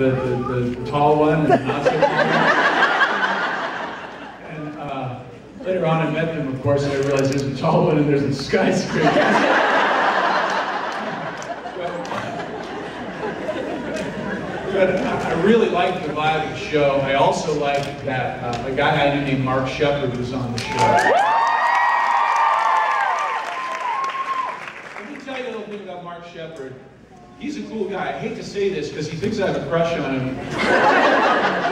the, the, the tall one and one. And uh, later on, I met them, of course, and I realized there's a tall one and there's a skyscraper. But I really liked the vibe of the show. I also liked that uh, a guy I knew named Mark Sheppard was on the show. Mark Sheppard. He's a cool guy. I hate to say this because he thinks I have a crush on him.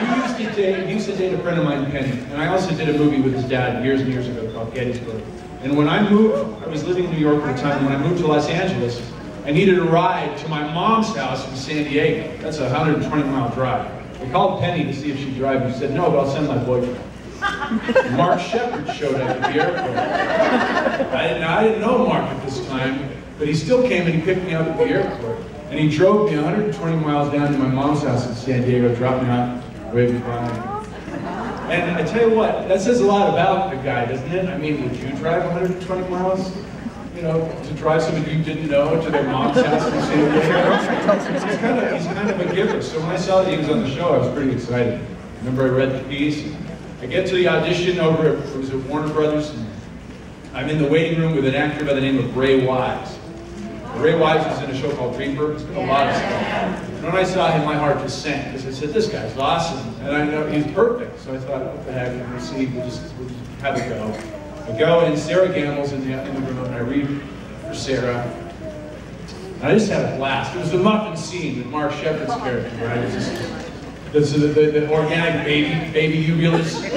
he used to date, he used to date a friend of mine, Penny, and I also did a movie with his dad years and years ago called Gettysburg. And when I moved, I was living in New York at the time. When I moved to Los Angeles, I needed a ride to my mom's house in San Diego. That's a 120 mile drive. I called Penny to see if she'd drive. She said, no, but I'll send my boyfriend. Mark Sheppard showed up at the airport. I didn't, I didn't know Mark at this time, but he still came and he picked me up at the airport. And he drove me 120 miles down to my mom's house in San Diego, dropped me out, waved goodbye. And I tell you what, that says a lot about the guy, doesn't it? I mean, would you drive 120 miles? you know, to drive somebody you didn't know to their mom's house in San Diego. He's kind of, he's kind of a giver. So when I saw that he was on the show, I was pretty excited. Remember I read the piece. I get to the audition over at, was Warner Brothers. And I'm in the waiting room with an actor by the name of Ray Wise. Ray Wise was in a show called Dreamburg. a lot of stuff. And when I saw him, my heart just sank because I said, this guy's awesome. And I know he's perfect. So I thought, what the heck, we'll see, we'll just, we'll just have a go. I go and Sera Gamble's in the, in the room and I read for Sera. And I just had a blast. It was the muffin scene with Mark Sheppard's character, right? It was just, this is the, the, organic baby, baby uvulus.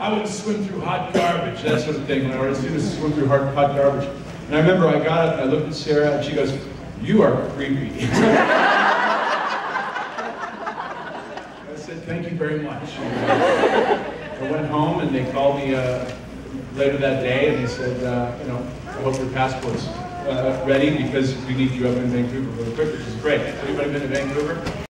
I would swim through hot garbage, that sort of thing. When I was to swim through hot, hot garbage. And I remember I got up and I looked at Sera and she goes, you are creepy. I said, thank you very much. I went home and they called me uh, later that day and they said, uh, you know, I hope your passport's uh, ready because we need you up in Vancouver really quick, which is great. Anybody been to Vancouver?